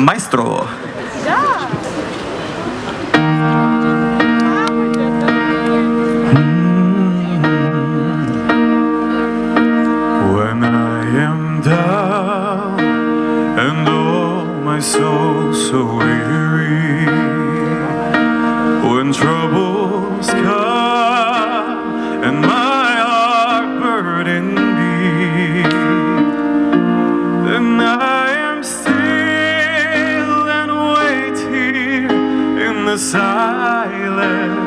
Maestro. When I am down and my soul so weary the silence.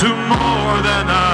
to more than I.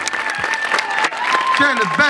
Kenneth Bennett.